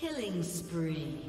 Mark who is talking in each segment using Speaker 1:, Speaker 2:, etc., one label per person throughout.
Speaker 1: Killing spree.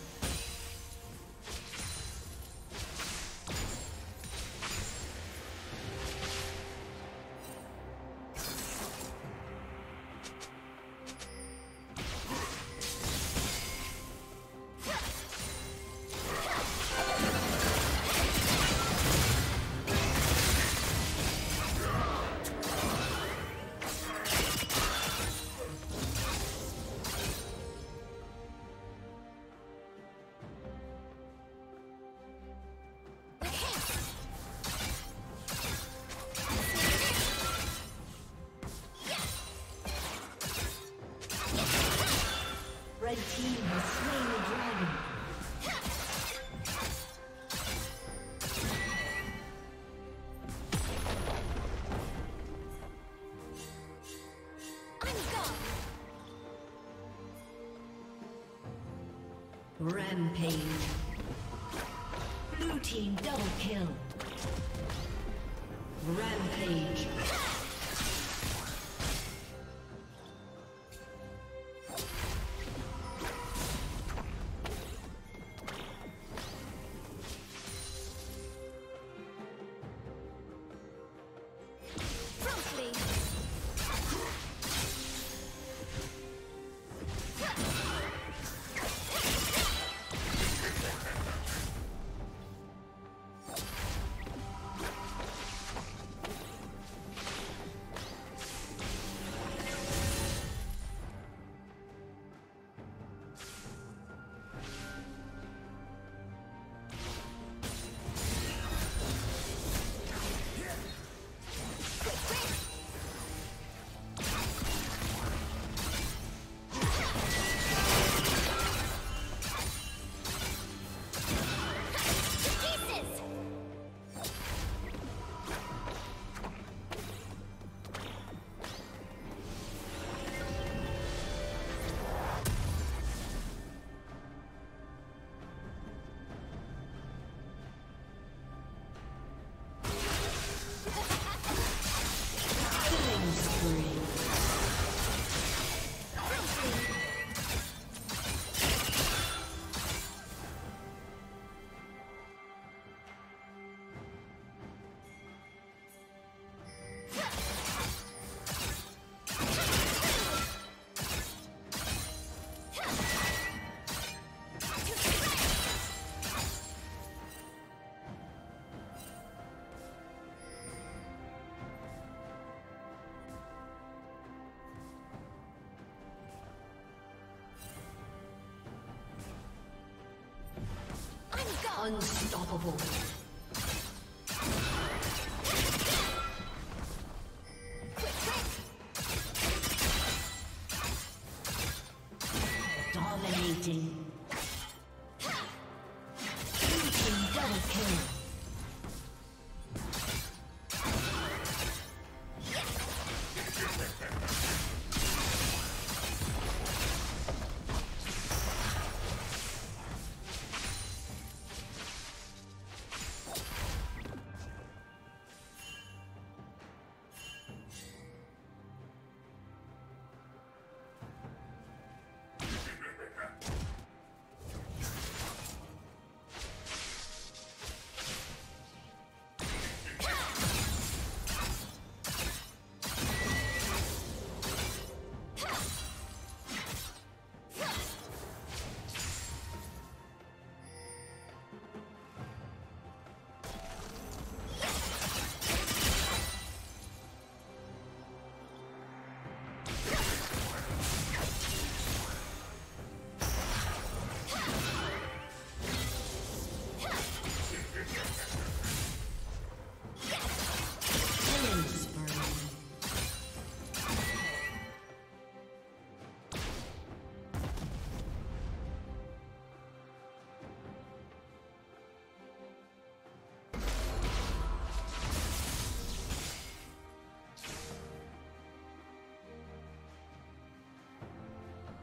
Speaker 1: Rampage. Blue team double kill. Rampage. Unstoppable. Dominating.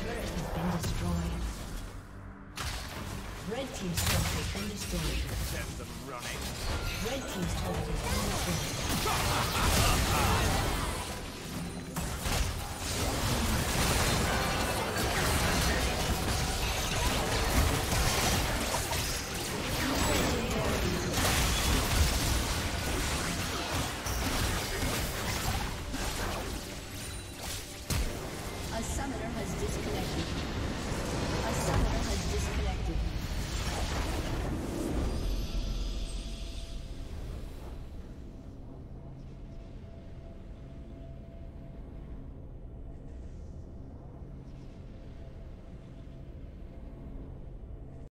Speaker 1: turret has been destroyed. Red Team's turret has been destroyed.
Speaker 2: Send them running.
Speaker 1: Red Team's turret has been destroyed.